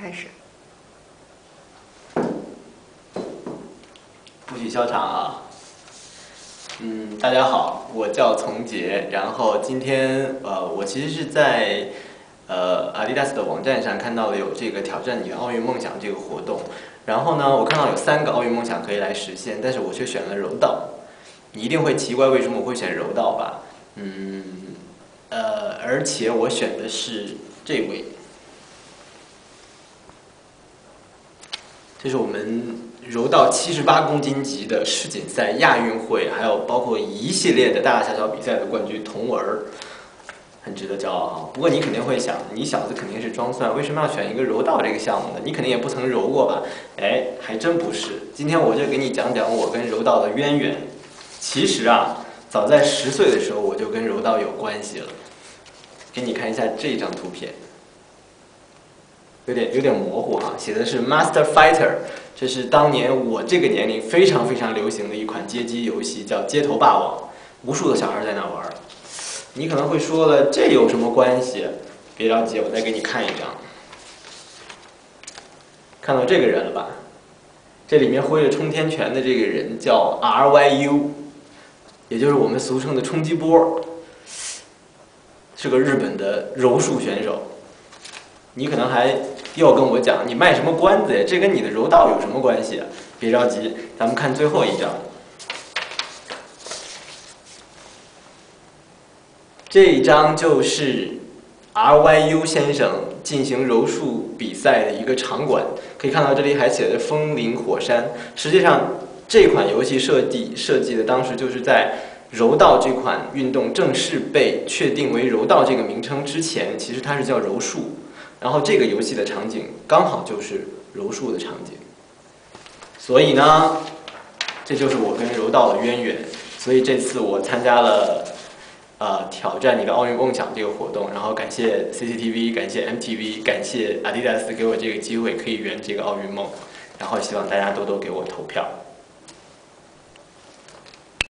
开始。不许笑场啊！嗯，大家好，我叫丛杰，然后今天呃，我其实是在呃阿迪达斯的网站上看到了有这个挑战你的奥运梦想这个活动，然后呢，我看到有三个奥运梦想可以来实现，但是我却选了柔道。你一定会奇怪为什么我会选柔道吧？嗯，呃，而且我选的是这位，这是我们。柔道七十八公斤级的世锦赛、亚运会，还有包括一系列的大大小小比赛的冠军童儿，很值得骄傲哈。不过你肯定会想，你小子肯定是装蒜，为什么要选一个柔道这个项目呢？你肯定也不曾柔过吧？哎，还真不是。今天我就给你讲讲我跟柔道的渊源。其实啊，早在十岁的时候我就跟柔道有关系了。给你看一下这张图片。有点有点模糊啊，写的是 Master Fighter，这是当年我这个年龄非常非常流行的一款街机游戏，叫街头霸王，无数的小孩在那玩。你可能会说了，这有什么关系？别着急，我再给你看一张。看到这个人了吧？这里面挥着冲天拳的这个人叫 RYU，也就是我们俗称的冲击波，是个日本的柔术选手。你可能还要跟我讲，你卖什么关子呀？这跟你的柔道有什么关系？别着急，咱们看最后一张。这一张就是 RYU 先生进行柔术比赛的一个场馆，可以看到这里还写着“风林火山”。实际上，这款游戏设计设计的当时就是在柔道这款运动正式被确定为柔道这个名称之前，其实它是叫柔术。然后这个游戏的场景刚好就是柔术的场景，所以呢，这就是我跟柔道的渊源。所以这次我参加了呃挑战你的奥运梦想这个活动，然后感谢 CCTV，感谢 MTV，感谢阿迪达斯给我这个机会可以圆这个奥运梦，然后希望大家多多给我投票。